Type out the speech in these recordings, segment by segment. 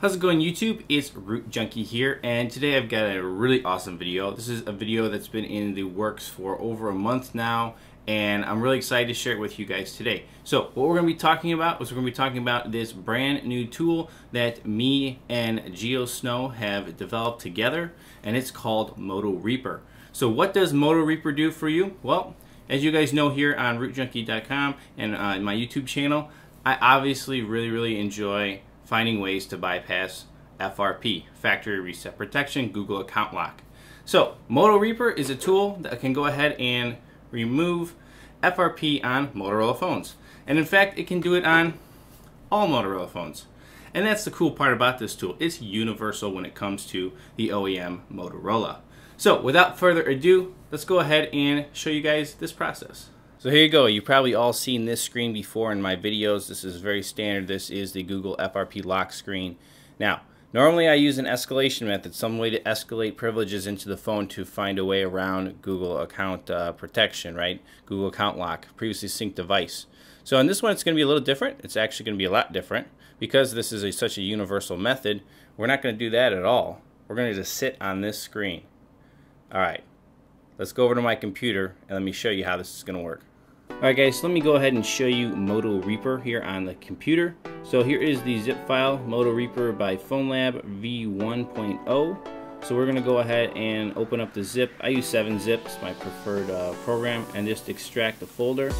How's it going YouTube? It's Root Junkie here and today I've got a really awesome video. This is a video that's been in the works for over a month now and I'm really excited to share it with you guys today. So what we're going to be talking about is we're going to be talking about this brand new tool that me and Geo Snow have developed together and it's called Moto Reaper. So what does Moto Reaper do for you? Well, as you guys know here on rootjunkie.com and uh, my YouTube channel, I obviously really, really enjoy finding ways to bypass FRP, Factory Reset Protection, Google Account Lock. So Moto Reaper is a tool that can go ahead and remove FRP on Motorola phones. And in fact, it can do it on all Motorola phones. And that's the cool part about this tool. It's universal when it comes to the OEM Motorola. So without further ado, let's go ahead and show you guys this process. So here you go. You've probably all seen this screen before in my videos. This is very standard. This is the Google FRP lock screen. Now, normally I use an escalation method, some way to escalate privileges into the phone to find a way around Google account uh, protection, right? Google account lock, previously synced device. So in this one, it's going to be a little different. It's actually going to be a lot different because this is a, such a universal method. We're not going to do that at all. We're going to just sit on this screen. All right, let's go over to my computer and let me show you how this is going to work. Alright guys, so let me go ahead and show you Moto Reaper here on the computer. So here is the zip file, Moto Reaper by PhoneLab v1.0. So we're going to go ahead and open up the zip. I use 7-zip, it's my preferred uh, program, and just extract the folder.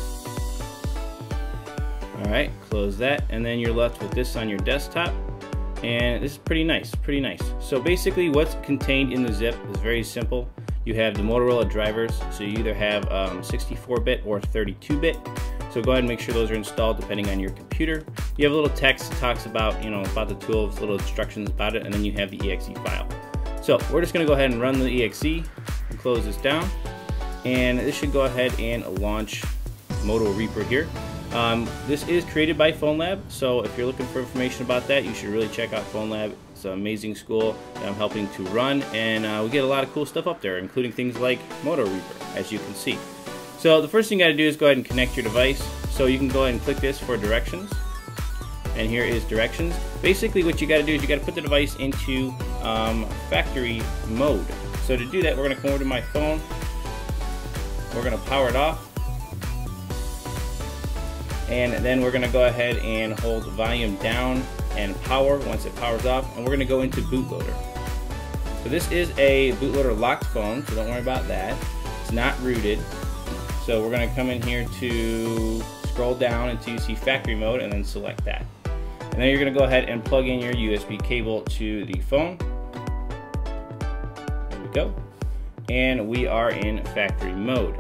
Alright, close that, and then you're left with this on your desktop. And this is pretty nice, pretty nice. So basically what's contained in the zip is very simple. You have the Motorola drivers, so you either have 64-bit um, or 32-bit. So go ahead and make sure those are installed depending on your computer. You have a little text that talks about, you know, about the tool, little instructions about it, and then you have the exe file. So we're just gonna go ahead and run the exe and close this down. And this should go ahead and launch Moto Reaper here. Um, this is created by PhoneLab, so if you're looking for information about that, you should really check out PhoneLab. It's an amazing school that I'm helping to run, and uh, we get a lot of cool stuff up there, including things like Moto Reaper, as you can see. So the first thing you got to do is go ahead and connect your device. So you can go ahead and click this for directions. And here is directions. Basically what you got to do is you got to put the device into um, factory mode. So to do that, we're going to come over to my phone. We're going to power it off and then we're to go ahead and hold volume down and power once it powers off. And we're to go into bootloader. So this is a bootloader locked phone so don't worry about that. It's not rooted. So we're to come in here to scroll down until you see factory mode and then select that. And then you're to go ahead and plug in your USB cable to the phone. There we go. And we are in factory mode.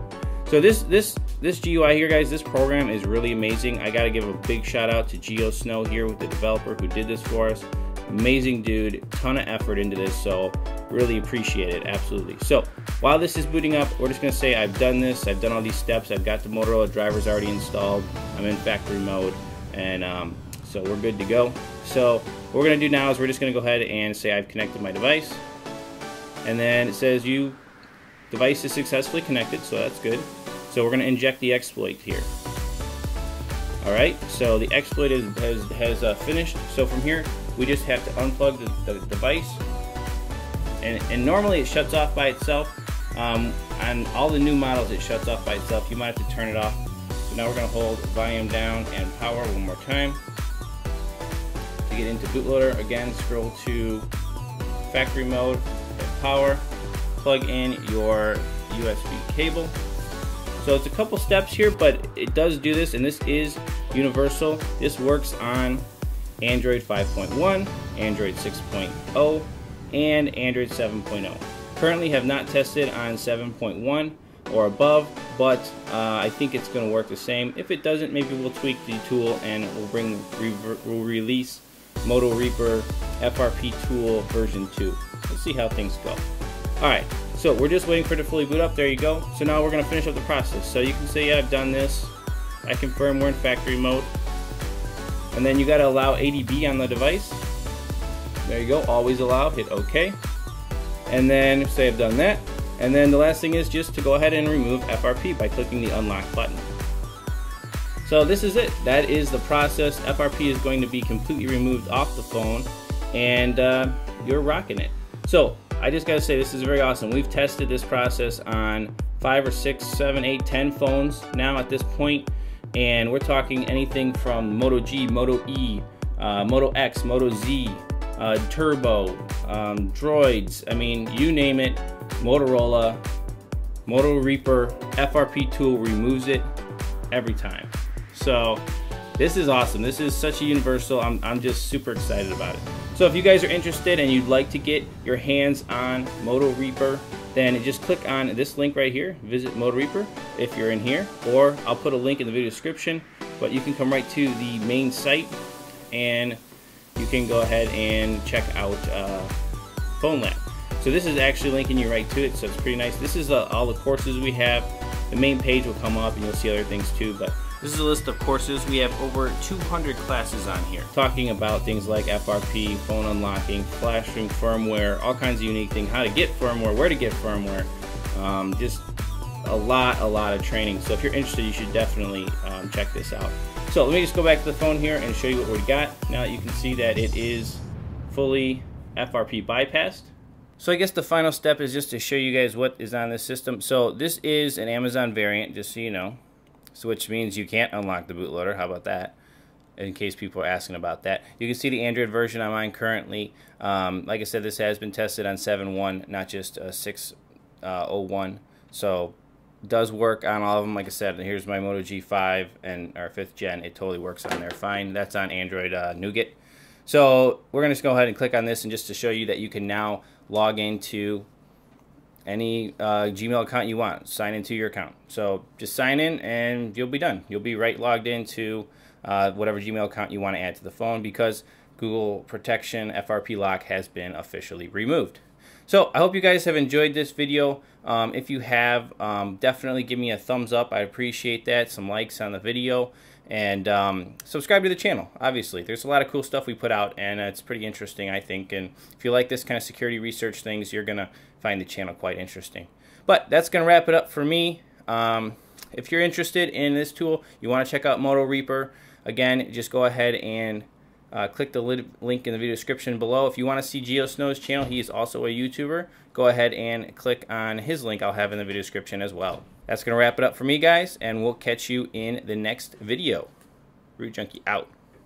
So this this this GUI here, guys, this program is really amazing. I got to give a big shout out to Geo Snow here with the developer who did this for us. Amazing dude, ton of effort into this, so really appreciate it, absolutely. So while this is booting up, we're just gonna say I've done this, I've done all these steps, I've got the Motorola drivers already installed, I'm in factory mode, and um, so we're good to go. So what we're gonna do now is we're just gonna go ahead and say I've connected my device, and then it says you device is successfully connected, so that's good. So we're going to inject the exploit here. Alright, so the exploit is, has, has uh, finished. So from here, we just have to unplug the, the device. And, and, normally it shuts off by itself. Um, on all the new models, it shuts off by itself. You might have to turn it off. So now we're going to hold volume down and power one more time. To get into bootloader, again, scroll to factory mode, power, plug in your USB cable. So it's a couple steps here, but it does do this, and this is universal. This works on Android 5.1, Android 6.0, and Android 7.0. Currently have not tested on 7.1 or above, but uh, I think it's going to work the same. If it doesn't, maybe we'll tweak the tool and we'll bring we'll release Moto Reaper FRP tool version 2. Let's see how things go. All right, so we're just waiting for it to fully boot up. There you go. So now we're going to finish up the process. So you can say, yeah, I've done this. I confirm we're in factory mode. And then you got to allow ADB on the device. There you go. Always allow. Hit OK. And then say I've done that. And then the last thing is just to go ahead and remove FRP by clicking the unlock button. So this is it. That is the process. FRP is going to be completely removed off the phone and uh, you're rocking it. So I just gotta say this is very awesome. We've tested this process on five or six, seven, eight, ten phones now at this point, and we're talking anything from Moto G, Moto E, uh, Moto X, Moto Z, uh, Turbo, um, Droids. I mean, you name it. Motorola, Moto Reaper, FRP tool removes it every time. So this is awesome. This is such a universal. I'm, I'm just super excited about it. So if you guys are interested and you'd like to get your hands on Moto Reaper, then just click on this link right here, visit Moto Reaper if you're in here, or I'll put a link in the video description, but you can come right to the main site and you can go ahead and check out uh, Phone Lab. So this is actually linking you right to it, so it's pretty nice. This is uh, all the courses we have. The main page will come up and you'll see other things too, but this is a list of courses. We have over 200 classes on here, talking about things like FRP, phone unlocking, flashing firmware, all kinds of unique things, how to get firmware, where to get firmware, um, just a lot, a lot of training. So if you're interested, you should definitely um, check this out. So let me just go back to the phone here and show you what we got. Now you can see that it is fully FRP bypassed. So I guess the final step is just to show you guys what is on this system. So this is an Amazon variant, just so you know so which means you can't unlock the bootloader. How about that? In case people are asking about that. You can see the Android version on mine currently. Um, like I said, this has been tested on 7.1, not just uh, 6.01. So does work on all of them. Like I said, here's my Moto G5 and our fifth gen. It totally works on there fine. That's on Android uh, Nougat. So we're going to just go ahead and click on this and just to show you that you can now log into any uh, Gmail account you want. Sign into your account. So just sign in and you'll be done. You'll be right logged into uh, whatever Gmail account you want to add to the phone because Google Protection FRP Lock has been officially removed. So I hope you guys have enjoyed this video. Um, if you have, um, definitely give me a thumbs up. I appreciate that. Some likes on the video. And um, subscribe to the channel, obviously. There's a lot of cool stuff we put out, and it's pretty interesting, I think. And if you like this kind of security research things, you're going to find the channel quite interesting. But that's going to wrap it up for me. Um, if you're interested in this tool, you want to check out Moto Reaper, again, just go ahead and uh, click the link in the video description below. If you want to see Geo Snow's channel, he is also a YouTuber. Go ahead and click on his link I'll have in the video description as well. That's going to wrap it up for me, guys, and we'll catch you in the next video. Root Junkie out.